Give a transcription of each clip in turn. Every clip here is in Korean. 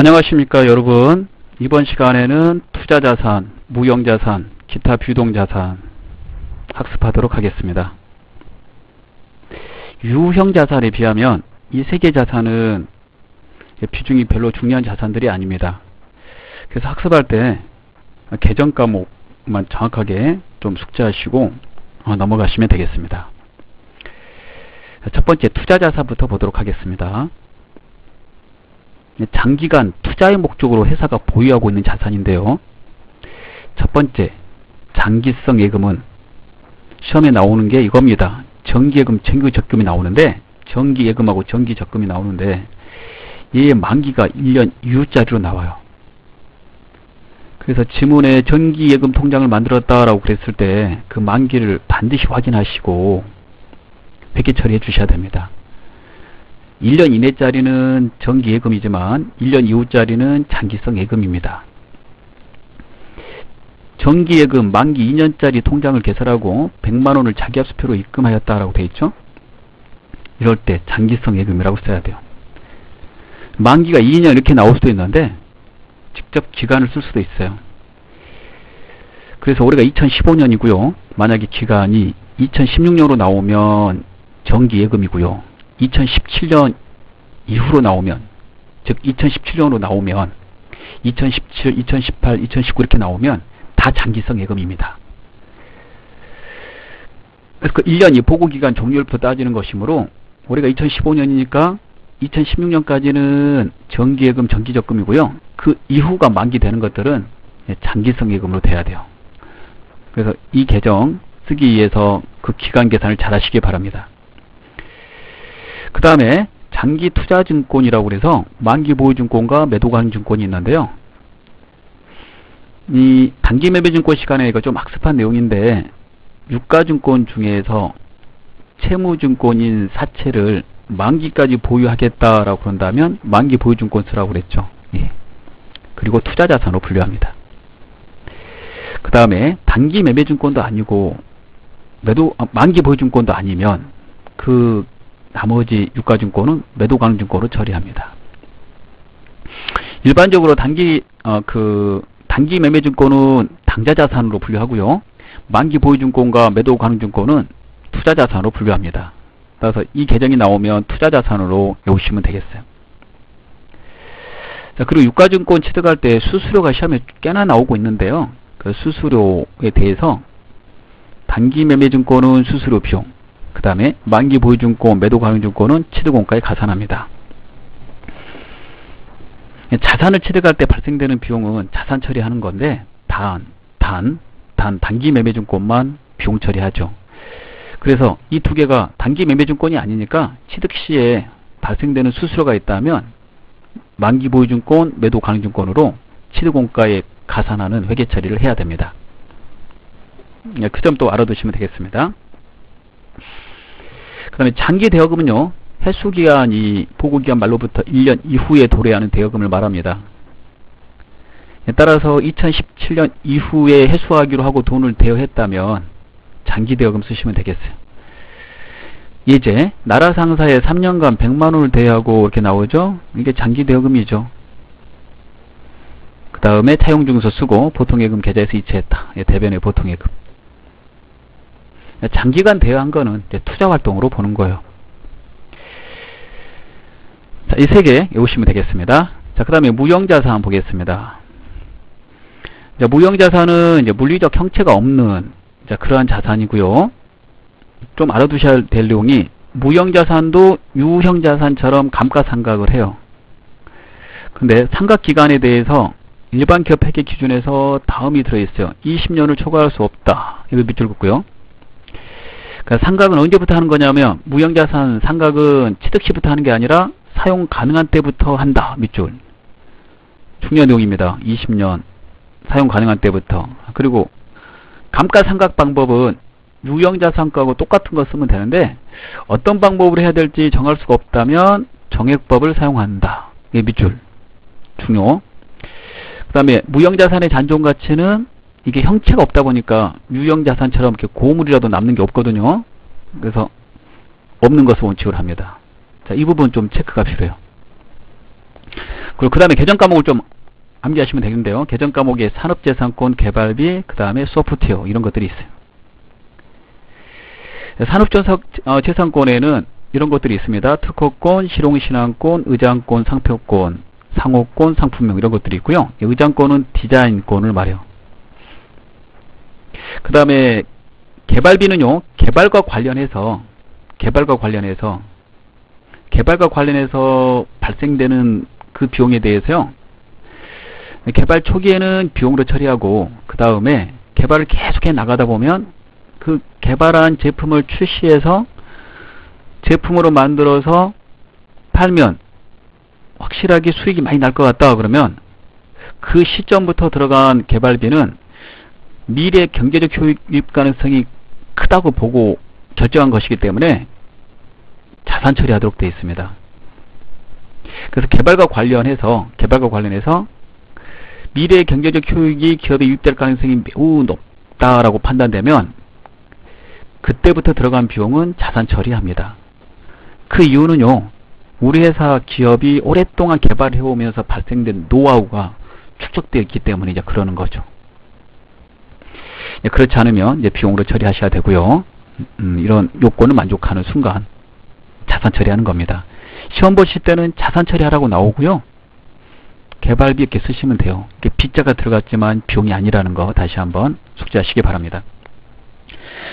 안녕하십니까 여러분. 이번 시간에는 투자자산, 무형자산, 기타 비동자산 학습하도록 하겠습니다. 유형자산에 비하면 이 세 개 자산은 비중이 별로 중요한 자산들이 아닙니다. 그래서 학습할 때 계정 과목만 정확하게 좀 숙지하시고 어, 넘어가시면 되겠습니다. 첫 번째 투자자산부터 보도록 하겠습니다 장기간 투자의 목적으로 회사가 보유하고 있는 자산인데요. 첫 번째, 장기성 예금은 시험에 나오는 게 이겁니다. 정기예금, 정기적금이 나오는데 정기예금하고 정기적금이 나오는데 얘의 만기가 1년 이후짜리로 나와요. 그래서 지문에 정기예금 통장을 만들었다라고 그랬을 때 그 만기를 반드시 확인하시고 회계 처리해 주셔야 됩니다. 1년 이내짜리는 정기예금이지만 1년 이후짜리는 장기성 예금입니다. 정기예금 만기 2년짜리 통장을 개설하고 100만원을 자기합수표로 입금하였다라고 되어 있죠. 이럴 때 장기성 예금이라고 써야 돼요. 만기가 2년 이렇게 나올 수도 있는데 직접 기간을 쓸 수도 있어요. 그래서 올해가 2015년이고요. 만약에 기간이 2016년으로 나오면 정기예금이고요. 2017년 이후로 나오면 즉 2017년으로 나오면 2017, 2018, 2019 이렇게 나오면 다 장기성 예금입니다. 그래서 그 1년 이 보고기간 종료일부터 따지는 것이므로 올해가 2015년이니까 2016년까지는 정기예금, 정기적금이고요. 그 이후가 만기되는 것들은 장기성 예금으로 돼야 돼요. 그래서 이 계정 쓰기 위해서 그 기간 계산을 잘 하시기 바랍니다. 그 다음에 장기 투자 증권이라고 그래서 만기 보유 증권과 매도 가능 증권이 있는데요. 이 단기 매매 증권 시간에 이거 좀 학습한 내용인데 유가 증권 중에서 채무 증권인 사채를 만기까지 보유하겠다라고 그런다면 만기 보유 증권 쓰라고 그랬죠. 예. 그리고 투자 자산으로 분류합니다. 그 다음에 단기 매매 증권도 아니고 매도 아, 만기 보유 증권도 아니면 그 나머지 유가증권은 매도 가능증권으로 처리합니다. 일반적으로 단기 어, 그 단기 매매증권은 당자자산으로 분류하고요. 만기 보유증권과 매도 가능증권은 투자자산으로 분류합니다. 따라서 이 계정이 나오면 투자자산으로 외우시면 되겠어요. 자, 그리고 유가증권 취득할 때 수수료가 시험에 꽤나 나오고 있는데요. 그 수수료에 대해서 단기 매매증권은 수수료 비용, 그 다음에 만기 보유증권, 매도 가능증권은 취득원가에 가산합니다. 자산을 취득할 때 발생되는 비용은 자산 처리하는 건데 단, 단, 단 단기 매매증권만 비용 처리하죠. 그래서 이 두 개가 단기 매매증권이 아니니까 취득 시에 발생되는 수수료가 있다면 만기 보유증권, 매도 가능증권으로 취득원가에 가산하는 회계 처리를 해야 됩니다. 그 점 또 알아두시면 되겠습니다. 그 다음에 장기 대여금은요. 해수기간이 보고기간 말로부터 1년 이후에 도래하는 대여금을 말합니다. 따라서 2017년 이후에 해수하기로 하고 돈을 대여했다면 장기 대여금 쓰시면 되겠어요. 예제 나라 상사에 3년간 100만원을 대여하고 이렇게 나오죠. 이게 장기 대여금이죠. 그 다음에 차용증서 쓰고 보통예금 계좌에서 이체했다. 대변의 보통예금. 장기간 대여한 거는 투자 활동으로 보는 거예요. 자, 이 세 개 외우시면 되겠습니다. 자, 그 다음에 무형자산 보겠습니다. 자, 무형자산은 이제 물리적 형체가 없는 자, 그러한 자산이고요. 좀 알아두셔야 될 내용이 무형자산도 유형자산처럼 감가상각을 해요. 근데 상각기간에 대해서 일반 기업 회계 기준에서 다음이 들어있어요. 20년을 초과할 수 없다. 이거 밑줄 긋고요. 그러니까 상각은 언제부터 하는 거냐면 무형자산 상각은 취득 시부터 하는 게 아니라 사용 가능한 때부터 한다. 밑줄. 중요한 내용입니다. 20년 사용 가능한 때부터. 그리고 감가상각 방법은 유형자산가하고 똑같은 거 쓰면 되는데 어떤 방법으로 해야 될지 정할 수가 없다면 정액법을 사용한다. 이게 밑줄. 중요. 그 다음에 무형자산의 잔존가치는 이게 형체가 없다 보니까 유형 자산처럼 이렇게 고물이라도 남는 게 없거든요. 그래서 없는 것을 원칙으로 합니다. 자, 이 부분 좀 체크가 필요해요. 그리고 그 다음에 개정 과목을 좀 암기하시면 되겠는데요. 개정 과목에 산업재산권 개발비, 그 다음에 소프트웨어 이런 것들이 있어요. 산업재산권에는 이런 것들이 있습니다. 특허권, 실용신앙권, 의장권, 상표권, 상호권, 상품명 이런 것들이 있고요. 의장권은 디자인권을 말해요. 그 다음에 개발비는요. 개발과 관련해서 개발과 관련해서 개발과 관련해서 발생되는 그 비용에 대해서요. 개발 초기에는 비용으로 처리하고 그 다음에 개발을 계속해 나가다 보면 그 개발한 제품을 출시해서 제품으로 만들어서 팔면 확실하게 수익이 많이 날 것 같다 그러면 그 시점부터 들어간 개발비는 미래 경제적 효익 가능성이 크다고 보고 결정한 것이기 때문에 자산 처리하도록 되어 있습니다. 그래서 개발과 관련해서 개발과 관련해서 미래 경제적 효익이 기업에 유입될 가능성이 매우 높다라고 판단되면 그때부터 들어간 비용은 자산 처리합니다. 그 이유는요. 우리 회사 기업이 오랫동안 개발해 오면서 발생된 노하우가 축적되어 있기 때문에 이제 그러는 거죠. 그렇지 않으면 이제 비용으로 처리하셔야 되고요. 음, 이런 요건을 만족하는 순간 자산 처리하는 겁니다. 시험 보실 때는 자산 처리하라고 나오고요. 개발비 이렇게 쓰시면 돼요. 이게 빗자가 들어갔지만 비용이 아니라는 거 다시 한번 숙지하시기 바랍니다.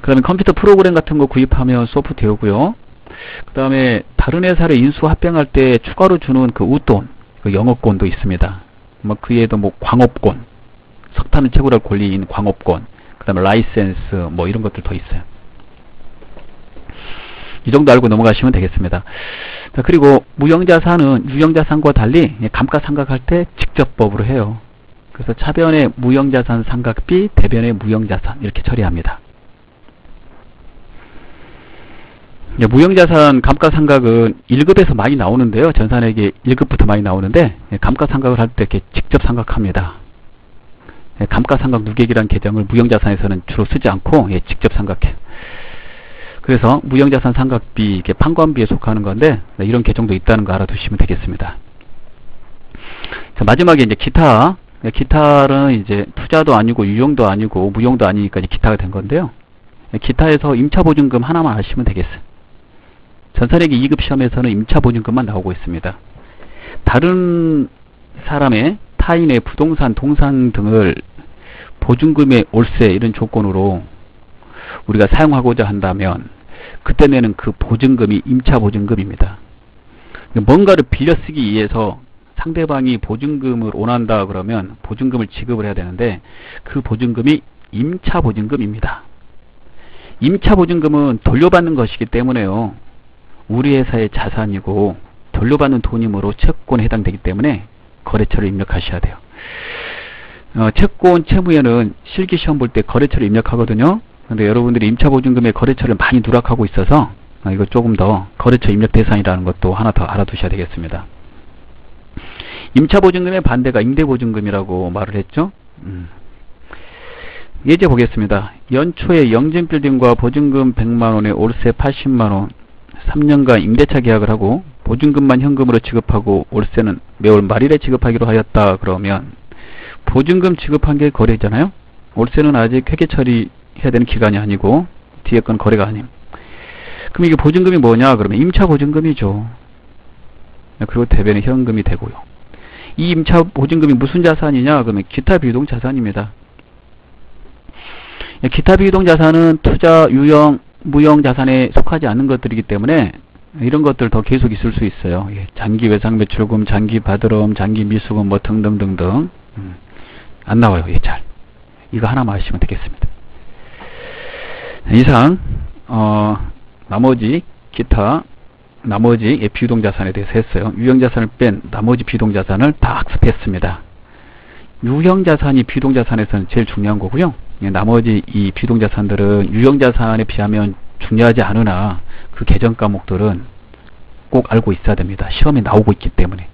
그 다음에 컴퓨터 프로그램 같은 거 구입하면 소프트웨어고요. 그 다음에 다른 회사를 인수 합병할 때 추가로 주는 그 웃돈, 그 영업권도 있습니다. 뭐 그에도 뭐 광업권, 석탄을 채굴할 권리인 광업권, 그 다음에 라이센스 뭐 이런 것들 더 있어요. 이 정도 알고 넘어가시면 되겠습니다. 자, 그리고 무형자산은 유형자산과 달리 감가상각할 때 직접법으로 해요. 그래서 차변의 무형자산 상각비, 대변의 무형자산 이렇게 처리합니다. 무형자산 감가상각은 1급에서 많이 나오는데요. 전산회계 1급부터 많이 나오는데 감가상각을 할 때 이렇게 직접 상각합니다. 감가상각 누계기란 계정을 무형자산에서는 주로 쓰지 않고 직접 상각해요. 그래서 무형자산 상각비, 판관비에 속하는 건데 네, 이런 계정도 있다는 거 알아두시면 되겠습니다. 자, 마지막에 이제 기타. 네, 기타는 이제 투자도 아니고 유용도 아니고 무용도 아니니까 기타가 된 건데요. 네, 기타에서 임차보증금 하나만 아시면 되겠어요. 전산회계 2급 시험에서는 임차보증금만 나오고 있습니다. 다른 사람의 타인의 부동산, 동산 등을 보증금의 올세 이런 조건으로 우리가 사용하고자 한다면 그때 내는 그 보증금이 임차 보증금입니다. 뭔가를 빌려 쓰기 위해서 상대방이 보증금을 원한다 그러면 보증금을 지급을 해야 되는데 그 보증금이 임차 보증금입니다. 임차 보증금은 돌려받는 것이기 때문에요. 우리 회사의 자산이고 돌려받는 돈이므로 채권에 해당되기 때문에 거래처를 입력하셔야 돼요. 어, 채권 채무에는 실기시험 볼 때 거래처를 입력하거든요. 근데 여러분들이 임차보증금의 거래처를 많이 누락하고 있어서 아, 이거 조금 더 거래처 입력 대상이라는 것도 하나 더 알아두셔야 되겠습니다. 임차보증금의 반대가 임대보증금이라고 말을 했죠. 음. 예제 보겠습니다. 연초에 영진빌딩과 보증금 100만원에 월세 80만원 3년간 임대차 계약을 하고 보증금만 현금으로 지급하고 월세는 매월 말일에 지급하기로 하였다 그러면 보증금 지급한 게 거래잖아요. 월세는 아직 회계 처리 해야 되는 기간이 아니고 뒤에 건 거래가 아님. 그럼 이게 보증금이 뭐냐? 그러면 임차 보증금이죠. 그리고 대변의 현금이 되고요. 이 임차 보증금이 무슨 자산이냐? 그러면 기타 비유동 자산입니다. 기타 비유동 자산은 투자, 유형, 무형 자산에 속하지 않는 것들이기 때문에 이런 것들 더 계속 있을 수 있어요. 예, 장기 외상 매출금, 장기 받으럼, 장기 미수금 뭐 등등등등 음, 안 나와요. 예, 잘. 이거 하나만 아시면 되겠습니다. 이상 어, 나머지 기타 나머지 비유동자산에 대해서 했어요. 유형자산을 뺀 나머지 비유동자산을 다 학습했습니다. 유형자산이 비유동자산에서는 제일 중요한 거고요. 예, 나머지 이 비유동자산들은 유형자산에 비하면 중요하지 않으나 그 개정 과목들은 꼭 알고 있어야 됩니다. 시험에 나오고 있기 때문에.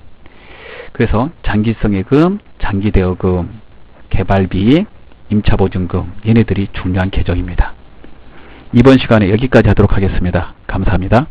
그래서 장기성의 금, 장기대여금, 개발비, 임차보증금 얘네들이 중요한 계정입니다. 이번 시간에 여기까지 하도록 하겠습니다. 감사합니다.